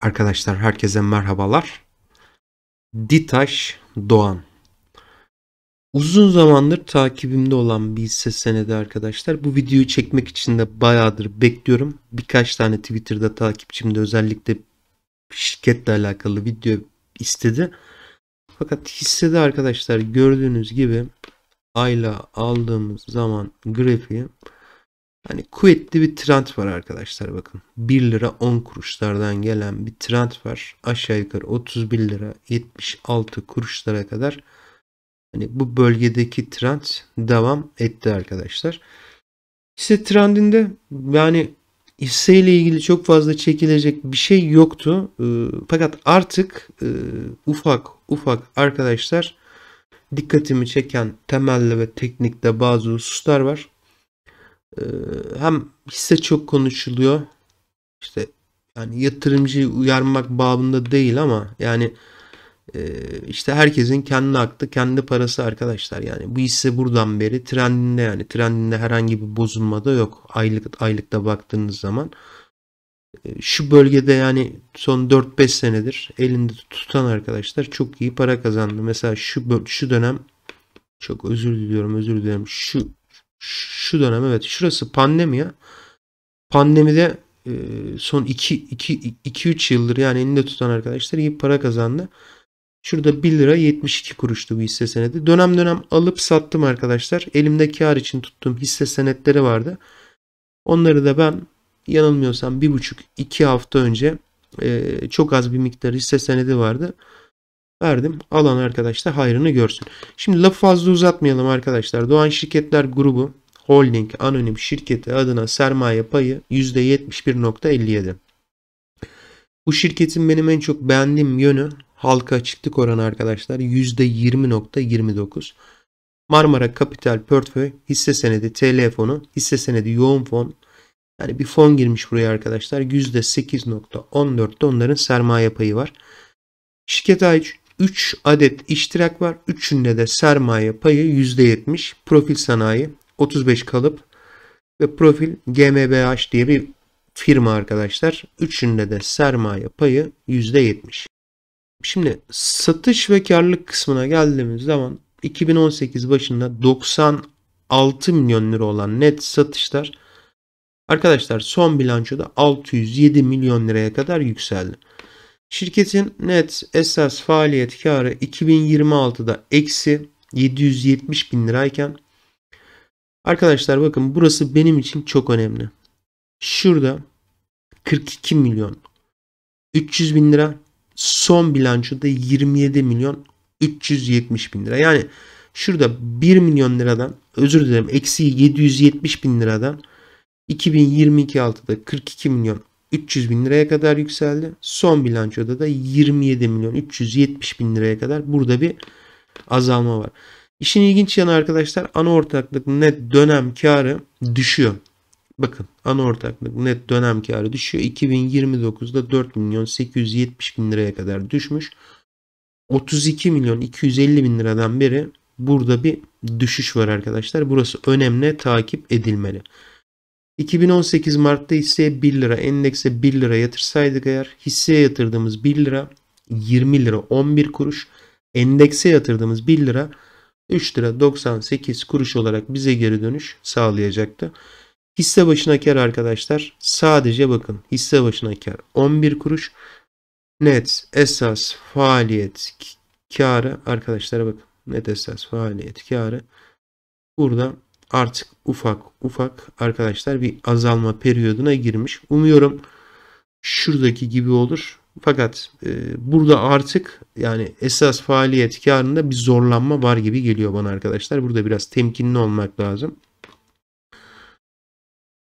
Arkadaşlar herkese merhabalar. Ditaş Doğan. Uzun zamandır takibimde olan bir hisse senedi arkadaşlar. Bu videoyu çekmek için de bayağıdır bekliyorum. Birkaç tane Twitter'da takipçim de özellikle şirketle alakalı video istedi. Fakat hissede arkadaşlar gördüğünüz gibi ayla aldığımız zaman grafiği Hani kuvvetli bir trend var arkadaşlar bakın. 1 lira 10 kuruşlardan gelen bir trend var. Aşağı yukarı 31 lira 76 kuruşlara kadar hani bu bölgedeki trend devam etti arkadaşlar. Hisse trendinde yani hisseyle ilgili çok fazla çekilecek bir şey yoktu. Ee, fakat artık e, ufak ufak arkadaşlar dikkatimi çeken temelde ve teknikte bazı hususlar var. Ee, hem hisse çok konuşuluyor. İşte yani yatırımcıyı uyarmak babında değil ama yani e, işte herkesin kendi aklı, kendi parası arkadaşlar. Yani bu hisse buradan beri trendinde yani trendinde herhangi bir bozulma da yok. Aylık aylıkta baktığınız zaman e, şu bölgede yani son 4-5 senedir elinde tutan arkadaşlar çok iyi para kazandı. Mesela şu şu dönem çok özür diliyorum, özür dilerim. Şu şu dönem evet şurası pandemi ya. Pandemide e, son 2-3 yıldır yani elinde tutan arkadaşlar iyi para kazandı. Şurada 1 lira 72 kuruştu bu hisse senedi. Dönem dönem alıp sattım arkadaşlar. Elimde kar için tuttuğum hisse senetleri vardı. Onları da ben yanılmıyorsam 1,5-2 hafta önce e, çok az bir miktar hisse senedi vardı verdim. Alan arkadaşlar hayrını görsün. Şimdi lafı fazla uzatmayalım arkadaşlar. Doğan Şirketler Grubu Holding Anonim Şirketi adına sermaye payı %71.57. Bu şirketin benim en çok beğendiğim yönü halka açıklık oranı arkadaşlar %20.29. Marmara Kapital Portföy hisse senedi TL fonu, hisse senedi yoğun fon. Yani bir fon girmiş buraya arkadaşlar. %8.14'te onların sermaye payı var. Şirkete ait 3 adet iştirak var. Üçünde de sermaye payı %70. Profil sanayi 35 kalıp ve profil GmbH diye bir firma arkadaşlar. Üçünde de sermaye payı %70. Şimdi satış ve karlılık kısmına geldiğimiz zaman 2018 başında 96 milyon lira olan net satışlar arkadaşlar son bilançoda 607 milyon liraya kadar yükseldi. Şirketin net esas faaliyet karı 2026'da eksi 770 bin lirayken arkadaşlar bakın burası benim için çok önemli. Şurada 42 milyon 300 bin lira son bilançoda 27 milyon 370 bin lira. Yani şurada 1 milyon liradan özür dilerim eksi 770 bin liradan 2022 altıda 42 milyon 300 bin liraya kadar yükseldi. Son bilançoda da 27 milyon 370 bin liraya kadar burada bir azalma var. İşin ilginç yanı arkadaşlar ana ortaklık net dönem karı düşüyor. Bakın ana ortaklık net dönem karı düşüyor. 2029'da 4 milyon 870 bin liraya kadar düşmüş. 32 milyon 250 bin liradan beri burada bir düşüş var arkadaşlar. Burası önemli takip edilmeli. 2018 Mart'ta hisseye 1 lira, endekse 1 lira yatırsaydık eğer hisseye yatırdığımız 1 lira 20 lira 11 kuruş, endekse yatırdığımız 1 lira 3 lira 98 kuruş olarak bize geri dönüş sağlayacaktı. Hisse başına kar arkadaşlar sadece bakın hisse başına kar 11 kuruş. Net esas faaliyet karı arkadaşlara bakın net esas faaliyet karı burada artık ufak ufak arkadaşlar bir azalma periyoduna girmiş. Umuyorum şuradaki gibi olur. Fakat e, burada artık yani esas faaliyet karında bir zorlanma var gibi geliyor bana arkadaşlar. Burada biraz temkinli olmak lazım.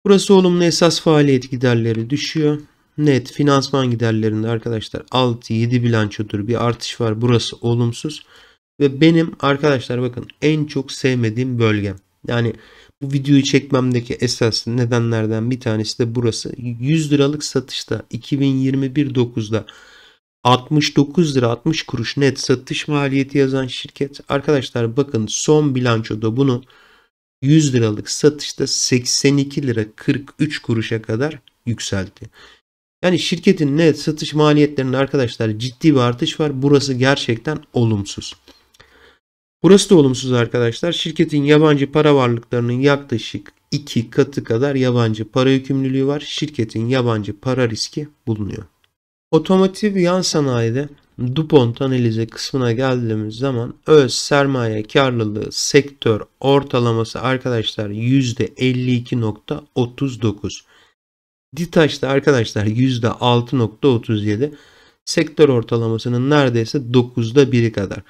Burası olumlu esas faaliyet giderleri düşüyor. Net finansman giderlerinde arkadaşlar 6-7 bilançodur bir artış var. Burası olumsuz. Ve benim arkadaşlar bakın en çok sevmediğim bölgem. Yani bu videoyu çekmemdeki esas nedenlerden bir tanesi de burası. 100 liralık satışta 2021 9'da 69 lira 60 kuruş net satış maliyeti yazan şirket. Arkadaşlar bakın son bilançoda bunu 100 liralık satışta 82 lira 43 kuruşa kadar yükseltti. Yani şirketin net satış maliyetlerinde arkadaşlar ciddi bir artış var. Burası gerçekten olumsuz. Burası da olumsuz arkadaşlar. Şirketin yabancı para varlıklarının yaklaşık 2 katı kadar yabancı para yükümlülüğü var. Şirketin yabancı para riski bulunuyor. Otomotiv yan sanayide DuPont analizi kısmına geldiğimiz zaman öz sermaye karlılığı sektör ortalaması arkadaşlar %52.39. Ditaş'ta arkadaşlar %6.37. Sektör ortalamasının neredeyse 9'da 1'i kadar.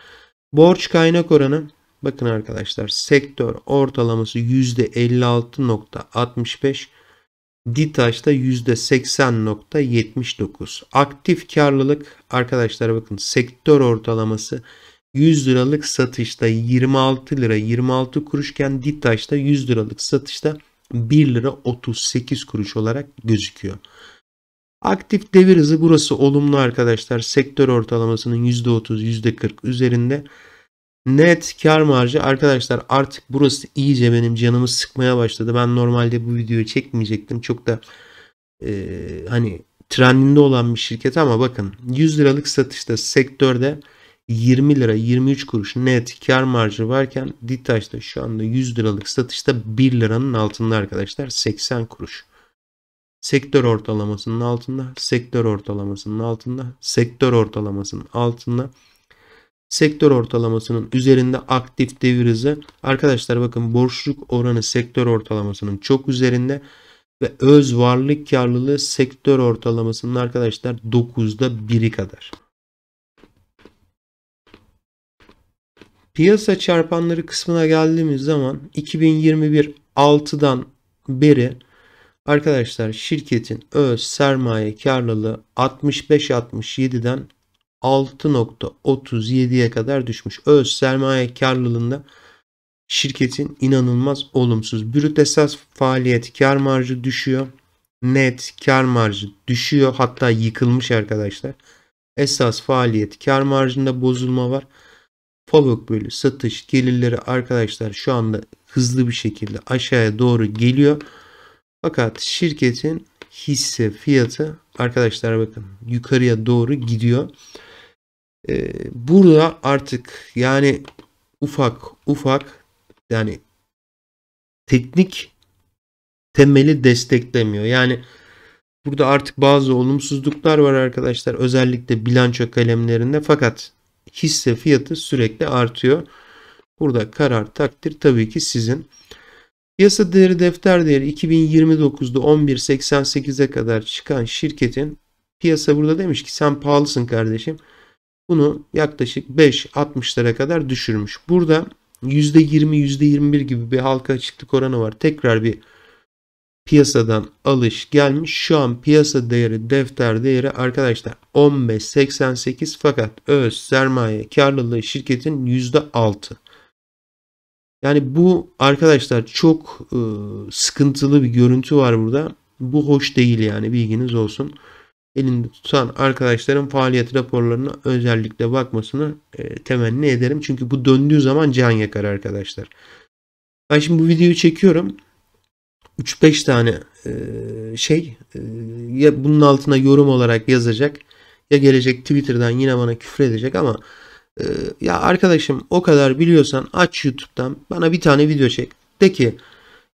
Borç kaynak oranı bakın arkadaşlar sektör ortalaması %56.65. Ditaş'ta %80.79. Aktif karlılık arkadaşlar bakın sektör ortalaması 100 liralık satışta 26 lira 26 kuruşken Ditaş'ta 100 liralık satışta 1 lira 38 kuruş olarak gözüküyor. Aktif devir hızı burası olumlu arkadaşlar. Sektör ortalamasının %30 %40 üzerinde. Net kar marjı arkadaşlar artık burası iyice benim canımı sıkmaya başladı. Ben normalde bu videoyu çekmeyecektim. Çok da e, hani trendinde olan bir şirket ama bakın 100 liralık satışta sektörde 20 lira 23 kuruş net kar marjı varken Ditaş'ta şu anda 100 liralık satışta 1 liranın altında arkadaşlar 80 kuruş. Sektör ortalamasının altında, sektör ortalamasının altında, sektör ortalamasının altında sektör ortalamasının üzerinde aktif devir hızı. Arkadaşlar bakın borçluk oranı sektör ortalamasının çok üzerinde ve öz varlık karlılığı sektör ortalamasının arkadaşlar 9'da 1'i kadar. Piyasa çarpanları kısmına geldiğimiz zaman 2021 6'dan beri arkadaşlar şirketin öz sermaye karlılığı 65-67'den 6.37'ye kadar düşmüş. Öz sermaye karlılığında şirketin inanılmaz olumsuz. Brüt esas faaliyet kar marjı düşüyor. Net kar marjı düşüyor. Hatta yıkılmış arkadaşlar. Esas faaliyet kar marjında bozulma var. Fabrik bölü satış gelirleri arkadaşlar şu anda hızlı bir şekilde aşağıya doğru geliyor. Fakat şirketin hisse fiyatı arkadaşlar bakın yukarıya doğru gidiyor. Ee, burada artık yani ufak ufak yani teknik temeli desteklemiyor. Yani burada artık bazı olumsuzluklar var arkadaşlar. Özellikle bilanço kalemlerinde fakat hisse fiyatı sürekli artıyor. Burada karar takdir tabii ki sizin. Piyasa değeri defter değeri 2029'da 11.88'e kadar çıkan şirketin piyasa burada demiş ki sen pahalısın kardeşim. Bunu yaklaşık 5-60'lara kadar düşürmüş. Burada %20 %21 gibi bir halka açıklık oranı var. Tekrar bir piyasadan alış gelmiş. Şu an piyasa değeri defter değeri arkadaşlar 15.88 fakat öz sermaye karlılığı şirketin %6. Yani bu arkadaşlar çok e, sıkıntılı bir görüntü var burada. Bu hoş değil yani bilginiz olsun. Elinde tutan arkadaşların faaliyet raporlarına özellikle bakmasını e, temenni ederim. Çünkü bu döndüğü zaman can yakar arkadaşlar. Ben şimdi bu videoyu çekiyorum. 3-5 tane e, şey e, ya bunun altına yorum olarak yazacak ya gelecek Twitter'dan yine bana küfür edecek ama e, ya arkadaşım o kadar biliyorsan aç YouTube'dan bana bir tane video çek. De ki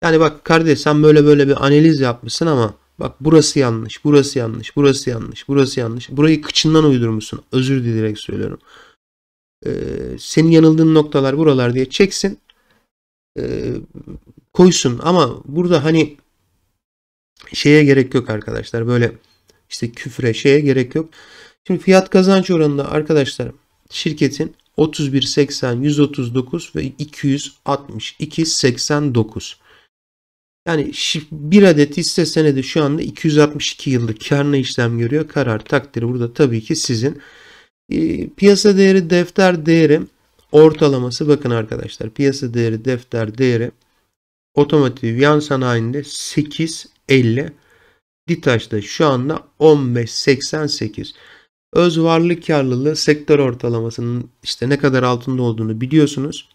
yani bak kardeş sen böyle böyle bir analiz yapmışsın ama bak burası yanlış, burası yanlış, burası yanlış, burası yanlış. Burayı kıçından uydurmuşsun. Özür dileyerek söylüyorum. Ee, senin yanıldığın noktalar buralar diye çeksin. Ee, koysun ama burada hani şeye gerek yok arkadaşlar. Böyle işte küfre şeye gerek yok. Şimdi fiyat kazanç oranında arkadaşlar şirketin 31.80, 139 ve 262.89. Yani bir adet hisse senedi şu anda 262 yıllık karına işlem görüyor. Karar takdiri burada tabii ki sizin. E, piyasa değeri defter değeri ortalaması bakın arkadaşlar. Piyasa değeri defter değeri otomotiv yan sanayinde 8.50 Ditaş'ta şu anda 15.88. Öz varlık karlılığı sektör ortalamasının işte ne kadar altında olduğunu biliyorsunuz.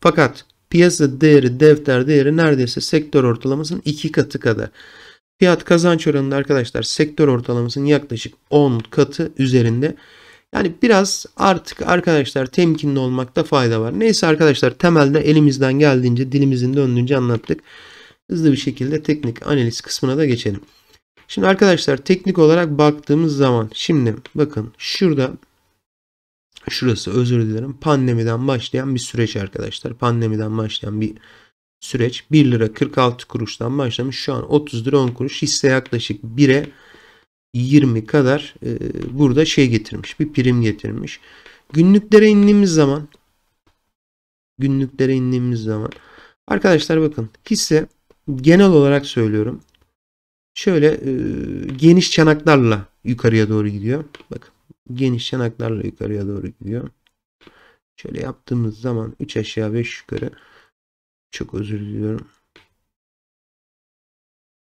Fakat piyasa değeri, defter değeri neredeyse sektör ortalamasının iki katı kadar. Fiyat kazanç oranında arkadaşlar sektör ortalamasının yaklaşık 10 katı üzerinde. Yani biraz artık arkadaşlar temkinli olmakta fayda var. Neyse arkadaşlar temelde elimizden geldiğince dilimizin döndüğünce anlattık. Hızlı bir şekilde teknik analiz kısmına da geçelim. Şimdi arkadaşlar teknik olarak baktığımız zaman şimdi bakın şurada şurası özür dilerim pandemiden başlayan bir süreç arkadaşlar. Pandemiden başlayan bir süreç 1 lira 46 kuruştan başlamış. Şu an 30 lira 10 kuruş hisse yaklaşık 1'e 20 kadar e, burada şey getirmiş. Bir prim getirmiş. Günlüklere indiğimiz zaman günlüklere indiğimiz zaman arkadaşlar bakın hisse genel olarak söylüyorum. Şöyle e, geniş çanaklarla yukarıya doğru gidiyor. Bakın geniş çanaklarla yukarıya doğru gidiyor. Şöyle yaptığımız zaman 3 aşağı 5 yukarı çok özür diliyorum.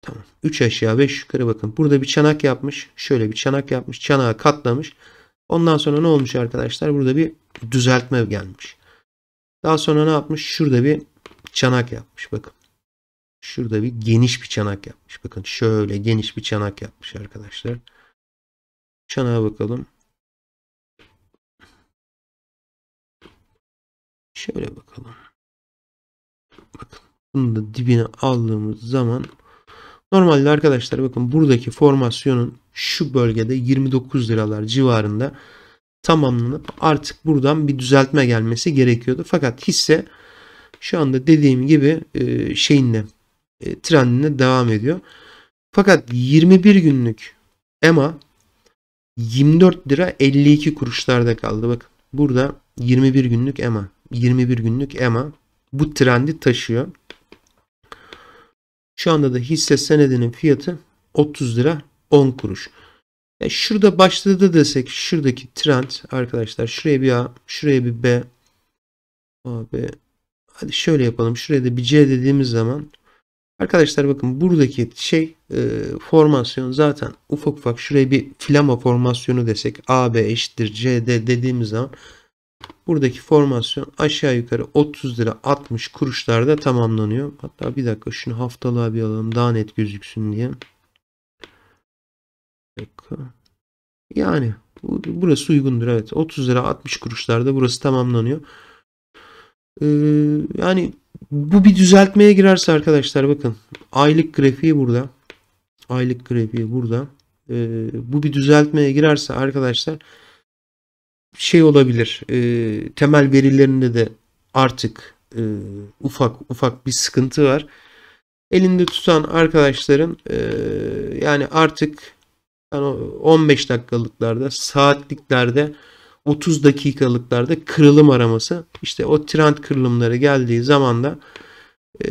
Tamam. 3 aşağı 5 yukarı bakın. Burada bir çanak yapmış. Şöyle bir çanak yapmış. Çanağı katlamış. Ondan sonra ne olmuş arkadaşlar? Burada bir düzeltme gelmiş. Daha sonra ne yapmış? Şurada bir çanak yapmış. Bakın. Şurada bir geniş bir çanak yapmış. Bakın şöyle geniş bir çanak yapmış arkadaşlar. Çanağa bakalım. Şöyle bakalım. Bakın. Bunu da dibine aldığımız zaman normalde arkadaşlar bakın buradaki formasyonun şu bölgede 29 liralar civarında tamamlanıp artık buradan bir düzeltme gelmesi gerekiyordu. Fakat hisse şu anda dediğim gibi e, şeyinde e, trendine devam ediyor. Fakat 21 günlük EMA 24 lira 52 kuruşlarda kaldı. Bakın burada 21 günlük EMA 21 günlük EMA bu trendi taşıyor. Şu anda da hisse senedinin fiyatı 30 lira 10 kuruş. E şurada başladı desek şuradaki trend arkadaşlar şuraya bir A, şuraya bir B. A, B. Hadi şöyle yapalım. Şuraya da bir C dediğimiz zaman arkadaşlar bakın buradaki şey e, formasyon zaten ufak ufak şuraya bir flama formasyonu desek A, B eşittir C, D dediğimiz zaman Buradaki formasyon aşağı yukarı 30 lira 60 kuruşlarda tamamlanıyor. Hatta bir dakika şunu haftalığa bir alalım daha net gözüksün diye. Yani burası uygundur evet. 30 lira 60 kuruşlarda burası tamamlanıyor. Ee, yani bu bir düzeltmeye girerse arkadaşlar bakın aylık grafiği burada. Aylık grafiği burada. Ee, bu bir düzeltmeye girerse arkadaşlar şey olabilir. E, temel verilerinde de artık e, ufak ufak bir sıkıntı var. Elinde tutan arkadaşların e, yani artık yani 15 dakikalıklarda, saatliklerde, 30 dakikalıklarda kırılım araması. İşte o trend kırılımları geldiği zaman da e,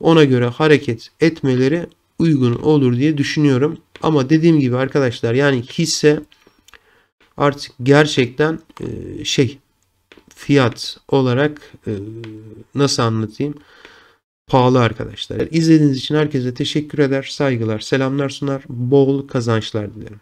ona göre hareket etmeleri uygun olur diye düşünüyorum. Ama dediğim gibi arkadaşlar yani hisse artık gerçekten e, şey fiyat olarak e, nasıl anlatayım pahalı arkadaşlar. İzlediğiniz için herkese teşekkür eder, saygılar, selamlar sunar, bol kazançlar dilerim.